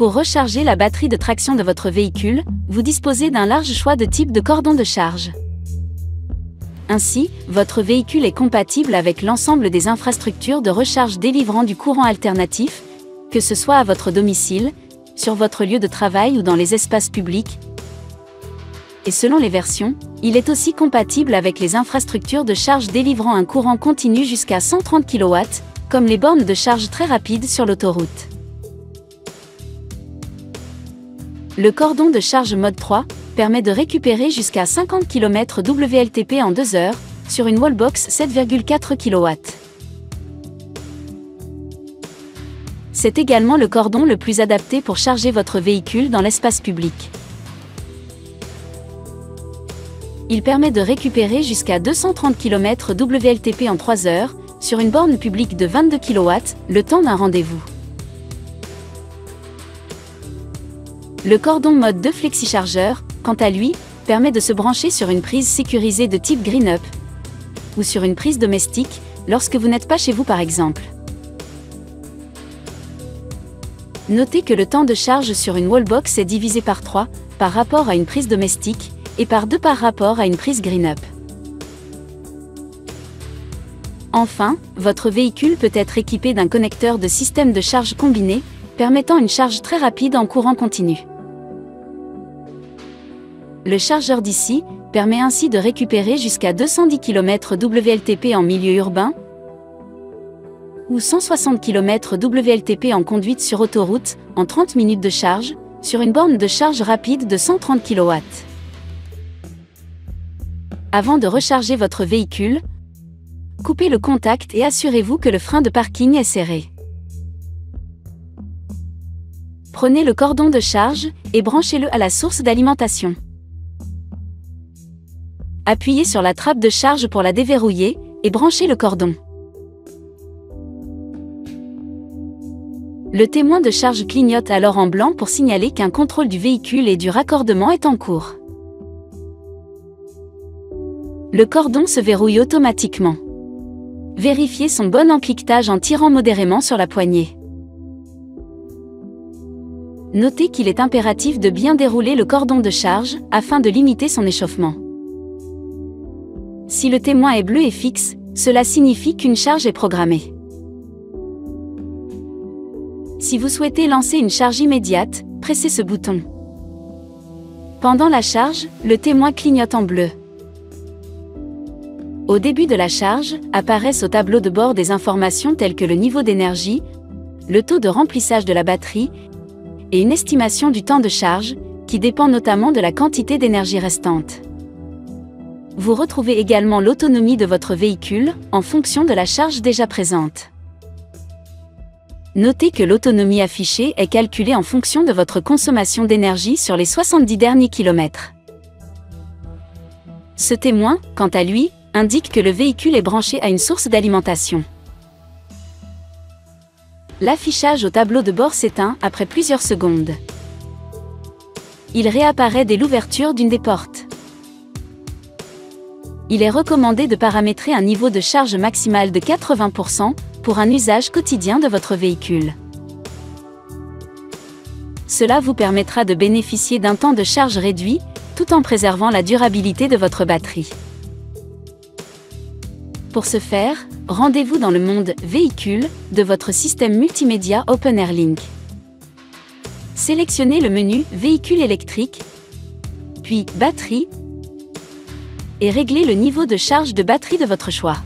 Pour recharger la batterie de traction de votre véhicule, vous disposez d'un large choix de types de cordons de charge. Ainsi, votre véhicule est compatible avec l'ensemble des infrastructures de recharge délivrant du courant alternatif, que ce soit à votre domicile, sur votre lieu de travail ou dans les espaces publics. Et selon les versions, il est aussi compatible avec les infrastructures de charge délivrant un courant continu jusqu'à 130 kW, comme les bornes de charge très rapide sur l'autoroute. Le cordon de charge mode 3 permet de récupérer jusqu'à 50 km WLTP en 2 heures, sur une wallbox 7,4 kW. C'est également le cordon le plus adapté pour charger votre véhicule dans l'espace public. Il permet de récupérer jusqu'à 230 km WLTP en 3 heures, sur une borne publique de 22 kW, le temps d'un rendez-vous. Le cordon mode 2 flexi-chargeur, quant à lui, permet de se brancher sur une prise sécurisée de type Green ou sur une prise domestique, lorsque vous n'êtes pas chez vous par exemple. Notez que le temps de charge sur une wallbox est divisé par 3 par rapport à une prise domestique et par 2 par rapport à une prise Green Enfin, votre véhicule peut être équipé d'un connecteur de système de charge combiné, permettant une charge très rapide en courant continu. Le chargeur d'ici permet ainsi de récupérer jusqu'à 210 km WLTP en milieu urbain ou 160 km WLTP en conduite sur autoroute en 30 minutes de charge sur une borne de charge rapide de 130 kW. Avant de recharger votre véhicule, coupez le contact et assurez-vous que le frein de parking est serré. Prenez le cordon de charge et branchez-le à la source d'alimentation. Appuyez sur la trappe de charge pour la déverrouiller et branchez le cordon. Le témoin de charge clignote alors en blanc pour signaler qu'un contrôle du véhicule et du raccordement est en cours. Le cordon se verrouille automatiquement. Vérifiez son bon encliquetage en tirant modérément sur la poignée. Notez qu'il est impératif de bien dérouler le cordon de charge afin de limiter son échauffement. Si le témoin est bleu et fixe, cela signifie qu'une charge est programmée. Si vous souhaitez lancer une charge immédiate, pressez ce bouton. Pendant la charge, le témoin clignote en bleu. Au début de la charge, apparaissent au tableau de bord des informations telles que le niveau d'énergie, le taux de remplissage de la batterie et une estimation du temps de charge, qui dépend notamment de la quantité d'énergie restante. Vous retrouvez également l'autonomie de votre véhicule en fonction de la charge déjà présente. Notez que l'autonomie affichée est calculée en fonction de votre consommation d'énergie sur les 70 derniers kilomètres. Ce témoin, quant à lui, indique que le véhicule est branché à une source d'alimentation. L'affichage au tableau de bord s'éteint après plusieurs secondes. Il réapparaît dès l'ouverture d'une des portes il est recommandé de paramétrer un niveau de charge maximal de 80% pour un usage quotidien de votre véhicule. Cela vous permettra de bénéficier d'un temps de charge réduit, tout en préservant la durabilité de votre batterie. Pour ce faire, rendez-vous dans le monde véhicule de votre système multimédia OpenAirLink. Sélectionnez le menu Véhicule électrique, puis Batterie et réglez le niveau de charge de batterie de votre choix.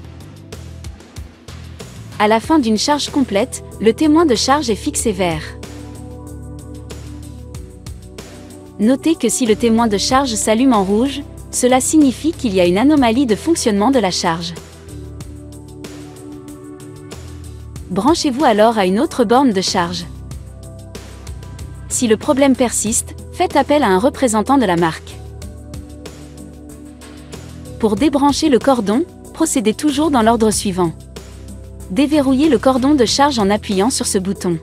À la fin d'une charge complète, le témoin de charge est fixé vert. Notez que si le témoin de charge s'allume en rouge, cela signifie qu'il y a une anomalie de fonctionnement de la charge. Branchez-vous alors à une autre borne de charge. Si le problème persiste, faites appel à un représentant de la marque. Pour débrancher le cordon, procédez toujours dans l'ordre suivant. Déverrouillez le cordon de charge en appuyant sur ce bouton.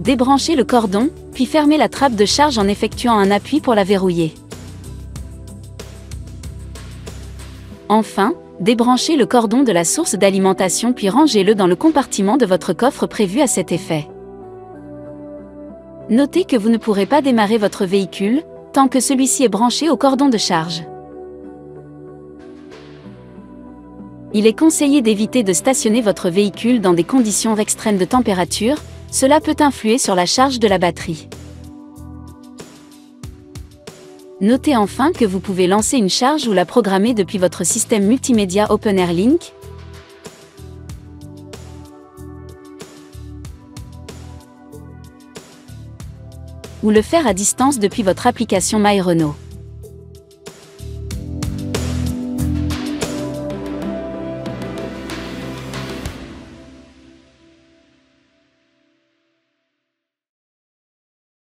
Débranchez le cordon, puis fermez la trappe de charge en effectuant un appui pour la verrouiller. Enfin, débranchez le cordon de la source d'alimentation puis rangez-le dans le compartiment de votre coffre prévu à cet effet. Notez que vous ne pourrez pas démarrer votre véhicule tant que celui-ci est branché au cordon de charge. Il est conseillé d'éviter de stationner votre véhicule dans des conditions extrêmes de température, cela peut influer sur la charge de la batterie. Notez enfin que vous pouvez lancer une charge ou la programmer depuis votre système multimédia OpenAirLink, ou le faire à distance depuis votre application MyRenault.